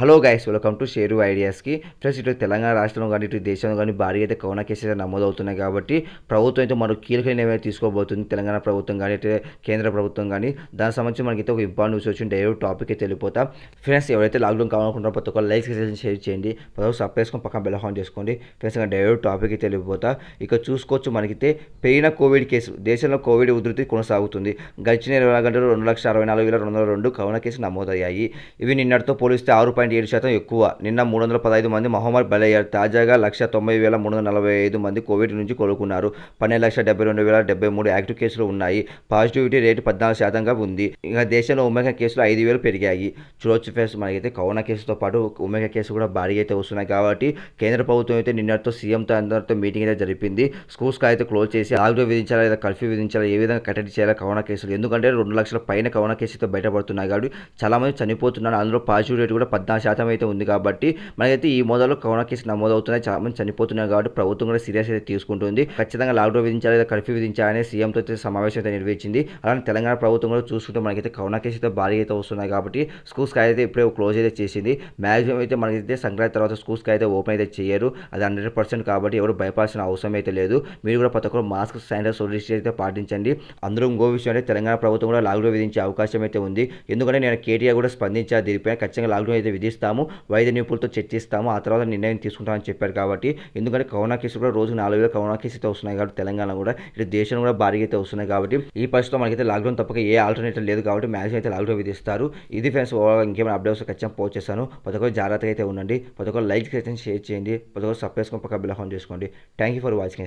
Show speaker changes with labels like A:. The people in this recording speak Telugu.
A: Hello guys welcome to Sheru ఐడియాస్కి friends ఇటు తెలంగాణ రాష్ట్రంలో కానీ ఇటు దేశంలో కానీ భారీ అయితే కరోనా కేసెస్ నమోదవుతున్నాయి కాబట్టి ప్రభుత్వం అయితే మనకు కీలక నిర్ణయం తీసుకోబోతుంది. తెలంగాణ ప్రభుత్వం కానీ అయితే కేంద్ర ప్రభుత్వం కానీ దానికి సంబంధించి మనకైతే ఒక ఇంపార్టెంట్ న్యూస్ వచ్చింది. డైరెక్ట్ టాపిక్ అయితే వెళ్ళిపోతా. ఫ్రెండ్స్ ఎవరైతే లాక్డౌన్ కావాలనుకుంటారో ప్రతి ఒక్క లైక్స్ షేర్ చేయండి. ప్రతి ఒక్క సబ్ చేసుకొని పక్కన బెల్ ఆన్ చేసుకోండి. ఫ్రెండ్స్ ఇంకా డైరెక్ట్ టాపిక్ అయితే వెళ్ళిపోతా. ఇక చూసుకోవచ్చు మనకైతే పెరిగిన కోవిడ్ కేసు దేశంలో కోవిడ్ ఉధృతి కొనసాగుతుంది. గడిచిన ఇరవై గంటలు రెండు లక్షల అరవై నాలుగు వేల రెండు వందల రెండు కరోనా కేసులు నమోదయ్యాయి. ఇవి నిన్నటితో పోలిస్తే ఆరు పాయింట్ ఏడు శాతం ఎక్కువ. నిన్న మూడు వందల పదహైదు మంది మహమ్మారి బలయ్యారు. తాజాగా లక్ష తొంభై వేల మూడు వందల నలభై ఐదు మంది కోవిడ్ నుంచి కోలుకున్నారు. పన్నెండు లక్షల డెబ్బై రెండు వేల డెబ్బై మూడు యాక్టివ్ కేసులు ఉన్నాయి. పాజిటివిటీ రేటు పద్నాలుగు శాతంగా ఉంది. ఇంకా దేశంలో ఉమెగా కేసులు ఐదు వేలు పెరిగాయి. చూడొచ్చు ఫేస్ మనకైతే కరోనా కేసుతో పాటు ఉమెగా కేసు కూడా భారీగా అయితే వస్తున్నాయి కాబట్టి కేంద్ర ప్రభుత్వం అయితే నిన్నటితో సీఎంతో అందరితో మీటింగ్ అయితే జరిపింది. స్కూల్స్కి అయితే క్లోజ్ చేసి లాక్డౌన్ విధించాలా లేదా కర్ఫ్యూ విధించాలా ఏ విధంగా కట్టడి చేయాలి కరోనా కేసులు? ఎందుకంటే రెండు లక్షల పైన కరోనా కేసులతో బయటపడుతున్నాయి కాబట్టి చాలామంది చనిపోతున్నారు. అందులో పాజిటివ్ రేట్ కూడా పద్నాలుగు శాతం అయితే ఉంది కాబట్టి మనకైతే ఈ మోదాలు కరోనా కేసు నమోదవుతున్నాయి. చాలా మంది చనిపోతున్నారు కాబట్టి ప్రభుత్వం కూడా సీరియస్ అయితే తీసుకుంటుంది. ఖచ్చితంగా లాక్డౌన్ విధించాలి లేదా కర్ఫ్యూ విధించాలని సీఎంతో అయితే సమావేశం అయితే నిర్వహించింది. అలానే తెలంగాణ ప్రభుత్వం కూడా చూసుకుంటే మనకైతే కరోనా కేసు అయితే భారీ అయితే వస్తున్నాయి కాబట్టి స్కూల్స్ అయితే ఇప్పుడే క్లోజ్ అయితే చేసింది. మ్యాక్సిమం అయితే మనకైతే సంక్రాంతి తర్వాత స్కూల్స్కి అయితే ఓపెన్ అయితే చేయరు. అది హండ్రెడ్ పర్సెంట్ కాబట్టి ఎవరు భయపడాల్సిన అవసరం అయితే లేదు. మీరు కూడా ప్రతి ఒక్కరు మాస్క్ శానిటైజర్ సొల్యూషన్ అయితే పాటించండి. అందరూ ఇంకో విషయం అంటే తెలంగాణ ప్రభుత్వం కూడా లాక్డౌన్ విధించే అవకాశం అయితే ఉంది. ఎందుకంటే నేను కేటీఆర్ కూడా స్పందించా దీనిపైన. ఖచ్చితంగా లాక్డౌన్ అయితే విధిస్తాము వైద్య నిపుణులతో చర్చిస్తాము ఆ తర్వాత నిర్ణయం తీసుకుంటామని చెప్పారు కాబట్టి ఎందుకంటే కరోనా కేసులు కూడా రోజు నాలుగు వేల కరోనా కేసులు అయితే వస్తున్నాయి కాబట్టి తెలంగాణ కూడా ఇటు దేశం కూడా భారీగా అయితే వస్తున్నాయి కాబట్టి ఈ పరిస్థితిలో మనకైతే లాక్డౌన్ తప్పక ఏ ఆల్టర్నేటివ్ లేదు కాబట్టి మ్యాక్సిమం అయితే లాక్డౌన్ విధిస్తారు. ఇది ఫ్రెండ్స్ ఇంకేమైనా అప్డేట్స్ ఖచ్చితంగా పోస్ట్ చేస్తాను. ప్రతి జాగ్రత్తగా అయితే ఉండండి. ప్రతి లైక్ అయితే షేర్ చేయండి. ప్రతి ఒక్కరు సబ్స్క్రైబ్ పక్క బిల్ ఆన్ చేసుకోండి. Thank you for watching